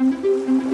Música